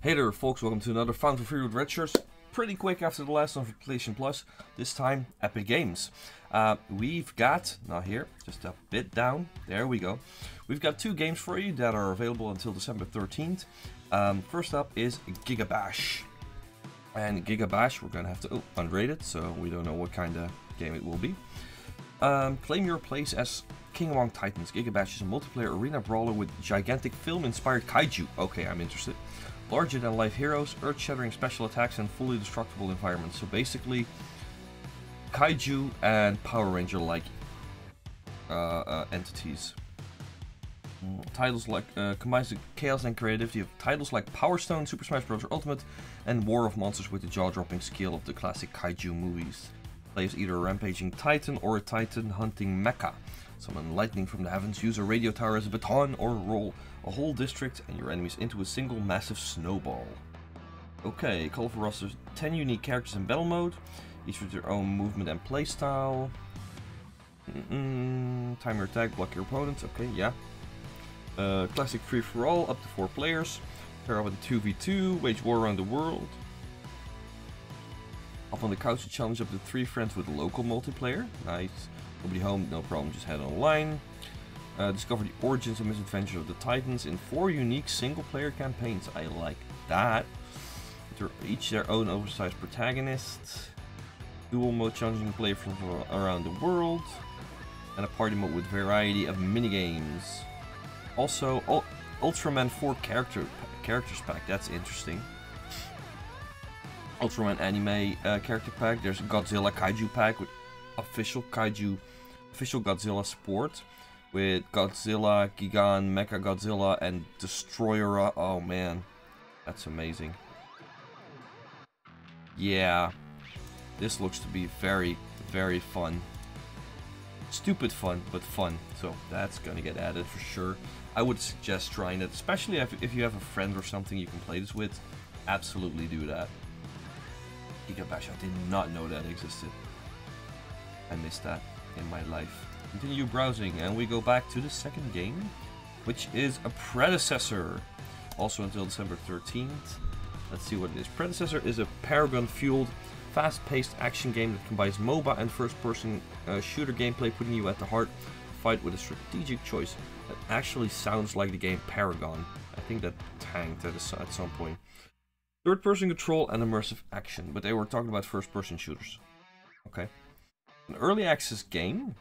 Hey there folks, welcome to another Found for Free with Redshirts. Pretty quick after the last one for PlayStation Plus, this time Epic Games. Uh, we've got, not here, just a bit down, there we go. We've got two games for you that are available until December 13th. Um, first up is GigaBash. And GigaBash, we're gonna have to, oh, unrated, so we don't know what kind of game it will be. Um, claim your place as King Among Titans. GigaBash is a multiplayer arena brawler with gigantic film-inspired kaiju. Okay, I'm interested larger than life heroes, earth shattering special attacks, and fully destructible environments. So basically, kaiju and Power Ranger like uh, uh, entities. Titles like uh, combines the chaos and creativity of titles like Power Stone, Super Smash Bros. Ultimate, and War of Monsters with the jaw-dropping scale of the classic kaiju movies. Play as either a rampaging titan or a titan hunting mecha. Summon lightning from the heavens, use a radio tower as a baton, or roll a whole district and your enemies into a single massive snowball. Okay, colorful roster, 10 unique characters in battle mode, each with their own movement and playstyle. Mm -mm, timer attack, block your opponents, okay, yeah. Uh, classic free for all, up to 4 players. Pair up with 2v2, wage war around the world. Up on the couch to challenge up to 3 friends with local multiplayer. Nice. Nobody home, no problem, just head online. Uh, discover the origins and misadventures of the Titans in four unique single-player campaigns. I like that. They're each their own oversized protagonists. Duel mode challenging play from around the world. And a party mode with variety of minigames. Also, Ultraman 4 character characters pack. That's interesting. Ultraman anime uh, character pack. There's a Godzilla Kaiju pack with official Kaiju, official Godzilla support with Godzilla, Gigan, Mecha Godzilla, and Destroyer. Oh man, that's amazing. Yeah, this looks to be very, very fun. Stupid fun, but fun. So that's gonna get added for sure. I would suggest trying it, especially if, if you have a friend or something you can play this with. Absolutely do that. GigaBash, I did not know that existed. I missed that in my life. Continue browsing and we go back to the second game, which is a predecessor. Also until December 13th. Let's see what it is. Predecessor is a Paragon-fueled, fast-paced action game that combines MOBA and first-person uh, shooter gameplay, putting you at the heart fight with a strategic choice that actually sounds like the game Paragon. I think that tanked at, a, at some point. Third-person control and immersive action, but they were talking about first-person shooters. Okay. An early access game.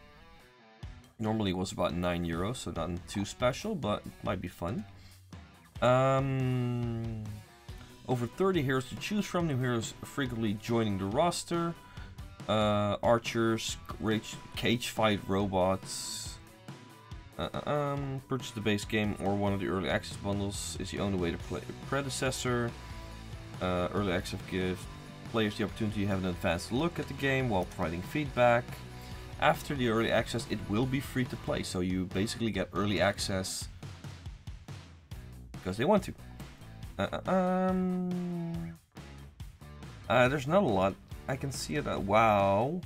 Normally was about 9 euros, so not too special, but might be fun. Um, over 30 heroes to choose from. New heroes frequently joining the roster. Uh, archers, cage fight robots. Uh, uh, um, purchase the base game or one of the early access bundles is the only way to play predecessor. Uh, early access gives players the opportunity to have an advanced look at the game while providing feedback. After the early access, it will be free to play, so you basically get early access because they want to. Uh, um, uh, there's not a lot. I can see it. Wow.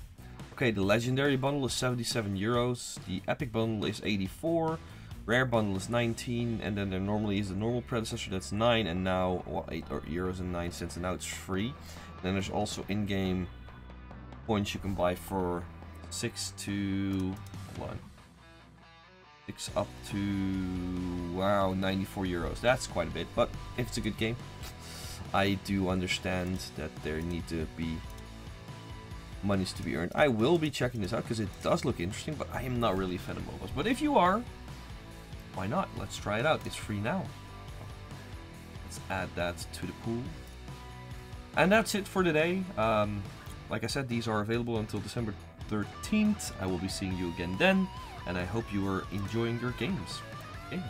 Okay, the legendary bundle is 77 euros. The epic bundle is 84. Rare bundle is 19, and then there normally is a normal predecessor that's 9, and now well, 8 euros and 9 cents, and now it's free. Then there's also in-game points you can buy for 6 to... hold on. 6 up to... wow, 94 euros. That's quite a bit, but if it's a good game, I do understand that there need to be monies to be earned. I will be checking this out because it does look interesting, but I am not really a fan of MOBAs. But if you are, why not? Let's try it out. It's free now. Let's add that to the pool. And that's it for today. Um, like I said, these are available until December 13th. I will be seeing you again then, and I hope you are enjoying your games. Okay.